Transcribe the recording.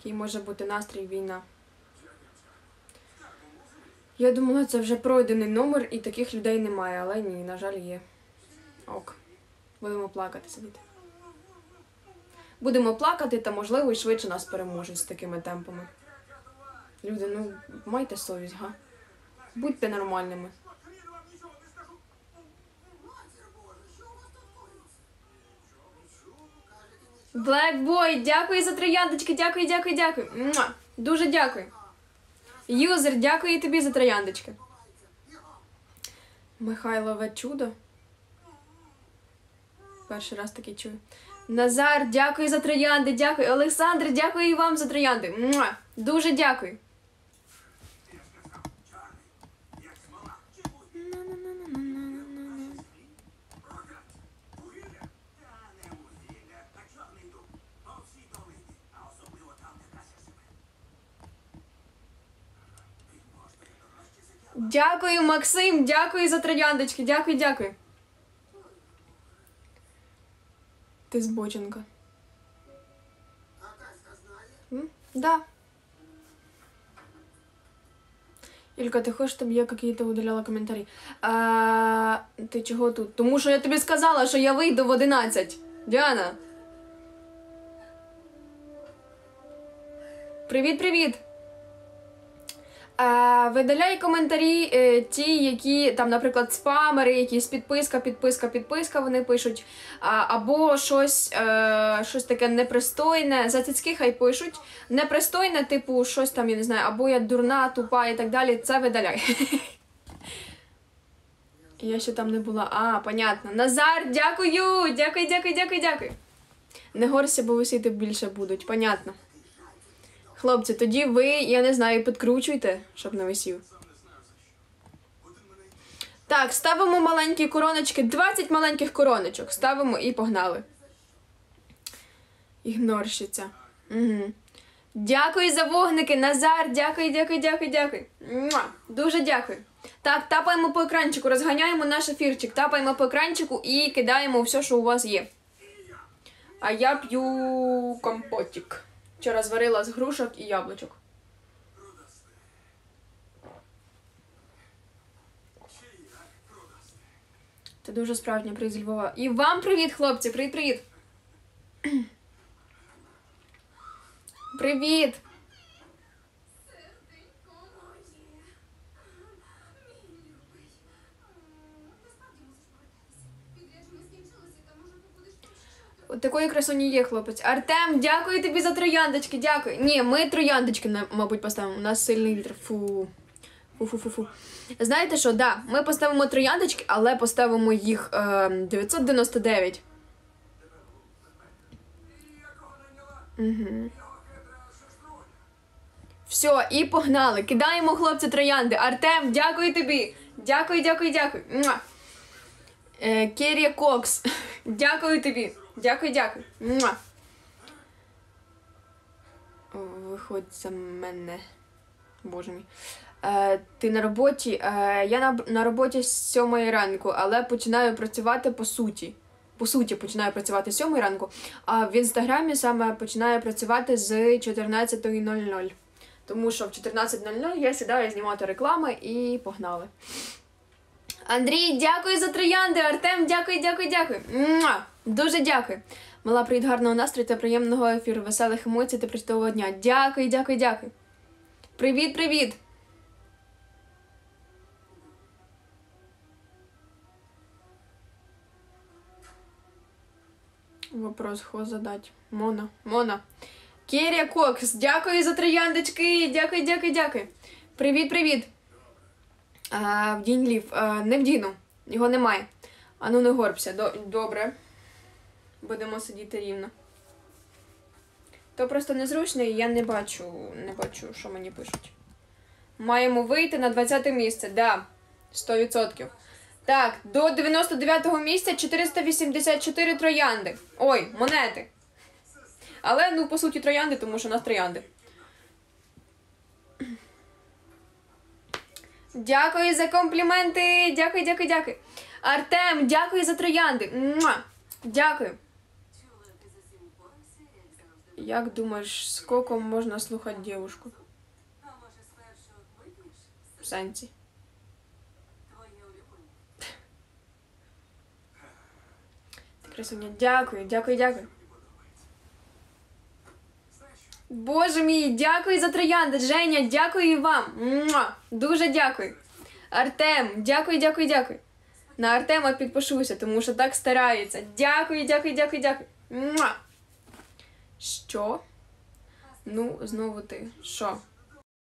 Який може бути настрій війна. Я думала, це вже пройдений номер і таких людей немає, але ні, на жаль, є. Ок. Будемо плакати сидіти. Будемо плакати, та можливо і швидше нас переможуть з такими темпами. Люди, ну майте совість, га? Будьте нормальними. Блекбой, дякую за трояндочки, дякую, дякую, дякую. Муа! Дуже дякую. Юзер, дякую і тобі за трояндочки. Михайлове чудо. Перший раз таке чую. Назар, дякую за троянди, дякую. Олександр, дякую і вам за троянди. Муа! Дуже дякую. Дякую, Максим, дякую за трояндочки. Дякую, дякую. Ти збоченка. Да. Ілька, ти хочеш, щоб я какие-то удаляла коментарі? А, ти чого тут? Тому що я тобі сказала, що я вийду в 11. Діана. Привіт, привіт. А, видаляй коментарі е, ті, які там, наприклад, спамери, якісь підписка, підписка, підписка, вони пишуть. Або щось, е, щось таке непристойне. За цицьки хай пишуть. Непристойне, типу, щось там, я не знаю, або я дурна, тупа і так далі. Це видаляй. Я ще там не була. А, понятно. Назар, дякую! Дякую, дякую, дякую, дякую. Не горся, бо висіти більше будуть, понятно. Хлопці, тоді ви, я не знаю, підкручуйте, щоб не висів. Так, ставимо маленькі короночки, 20 маленьких короночок. Ставимо і погнали. Ігнорщиця. Угу. Дякую за вогники, Назар. Дякую, дякую, дякую, дякую. Муа! Дуже дякую. Так, тапаємо по екранчику, розганяємо наш ефірчик, тапаємо по екранчику і кидаємо все, що у вас є. А я п'ю компотик. Вчора зварила з грушок і яблучок. Це дуже справжня привіт Львова. І вам привіт, хлопці! Привіт-привіт! привіт! такої красуні є хлопець. Артем, дякую тобі за трояндочки, дякую. Ні, ми трояндочки, мабуть, поставимо. У нас сильний вітер. Фу. Фу-фу-фу-фу. Знаєте що, да, ми поставимо трояндочки, але поставимо їх е, 999. Угу. Все, і погнали. Кидаємо хлопці троянди. Артем, дякую тобі. Дякую, дякую, дякую. Е, Керрі Кокс. Дякую тобі. Дякую, дякую. Муа. Виходь за мене. Боже мій. Е, ти на роботі. Е, я на, на роботі з 7 ранку, але починаю працювати по суті. По суті, починаю працювати з 7 ранку, а в інстаграмі саме починаю працювати з 14.00. Тому що в 14.00 я сідаю знімати реклами і погнали. Андрій, дякую за троянди. Артем, дякую, дякую, дякую. Муа! Дуже дякую. Мала привіт, гарного настрою та приємного ефіру, веселих емоцій та простого дня. Дякую, дякую, дякую. Привіт, привіт. Вопрос хо задать. Мона. Мона. Керія Кокс, дякую за трояндочки. Дякую, дякую, дякую. Привіт, привіт. А, вдінь лів. Не вдіну. Його немає. Ану, не горбся. Добре. Будемо сидіти рівно. То просто незручно, і я не бачу, не бачу, що мені пишуть. Маємо вийти на 20 місце, да. 100%. Так, до 99-го місця 484 троянди. Ой, монети. Але, ну, по суті, троянди, тому що у нас троянди. Дякую за компліменти. Дякую, дякую, дякую. Артем, дякую за троянди. Муа! Дякую. Як думаєш, скільки можна слухати дівушку? В сенсі. Ти красуня, дякую, дякую, дякую. Боже мій, дякую за троянди. Женя, дякую і вам. Муа! Дуже дякую. Артем, дякую, дякую, дякую. На Артема підпишуся, тому що так старається. Дякую, дякую, дякую, дякую. Муа! Що? Ну, знову ти. Що?